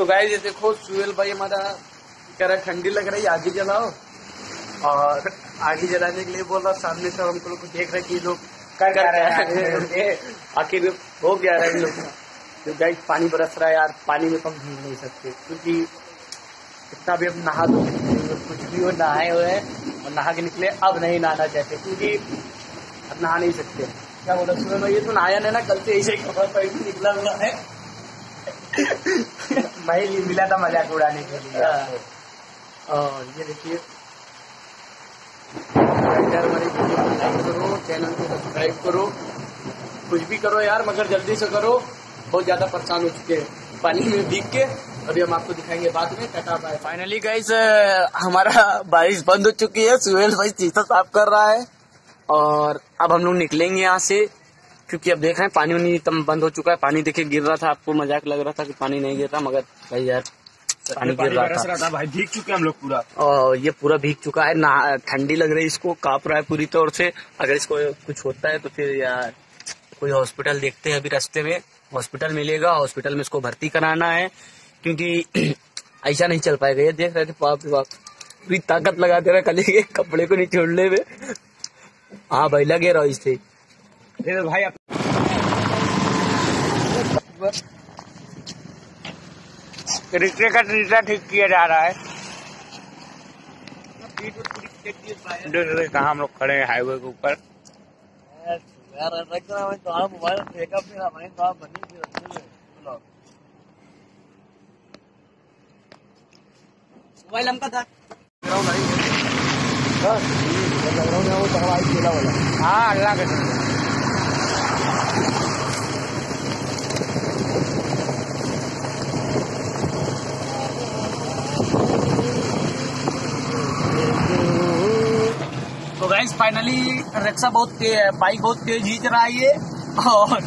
तो गाय ये देखो सुहेल भाई हमारा कह रहा ठंडी लग रही आगे जलाओ। और आगे जलाने के लिए बोल रहा सामने से हमको लोग देख रहे कि लोग कर क्या रहे हैं आखिर हो रहा है लोग तो गाइस पानी बरस रहा है यार, पानी में तो हम नहीं सकते, क्योंकि इतना भी अब नहा दो कुछ भी हो, नहाए हुए हैं, और नहा के निकले, अब नहीं नहाना चाहते, क्योंकि अब नहा नहीं सकते। क्या बोला सुबह भाई, ये तो नहाया नहीं ना, कल से ऐसे कपड़ा पहन निकला हुआ है। भाई मिला था मज़ाक उड़ाने के लिए। हाँ। और ये देखिए। हमारी वीडियो को लाइक करो चैनल को सब्सक्राइब करो। कुछ भी करो यार मगर जल्दी से करो। बहुत ज़्यादा परेशान हो चुके हैं। पानी में भीग के। अभी हम आपको दिखाएँगे बाद में। टाटा बाय फाइनली गाइस हमारा बारिश बंद हो चुकी है। सुहेल भाई शीशा साफ़ कर रहा है। और अब हम लोग निकलेंगे यहाँ से। क्योंकि अब देख रहे हैं पानी वानी तम बंद हो चुका है पानी देखिए गिर रहा था आपको मज़ाक लग रहा था कि पानी नहीं गिर रहा मगर भाई यार पानी गिर रहा था। था भाई भीग चुके हम लोग पूरा। और ये पूरा भीग चुका है ना ठंडी लग रही है इसको काँप रहा है पूरी तौर से। अगर इसको कुछ होता है तो फिर यार कोई हॉस्पिटल देखते हैं अभी रास्ते में। हॉस्पिटल मिलेगा हॉस्पिटल में इसको भर्ती कराना है क्योंकि ऐसा नहीं चल पाएगा। ये देख रहे थे बाप बाप पूरी ताकत लगाते रहे कल कपड़े को नहीं छोड़ने में। हाँ भाई लगे रहो इससे। फिर भाई अप- रिक्शे का रिक्शा ठीक किया जा रहा है। कहाँ हम लोग खड़े हैं हाईवे के ऊपर? मोबाइल हमका था। हाँ अल्लाह के गाइस फाइनली रिक्शा बहुत बाइक बहुत तेज खींच रहा है ये। और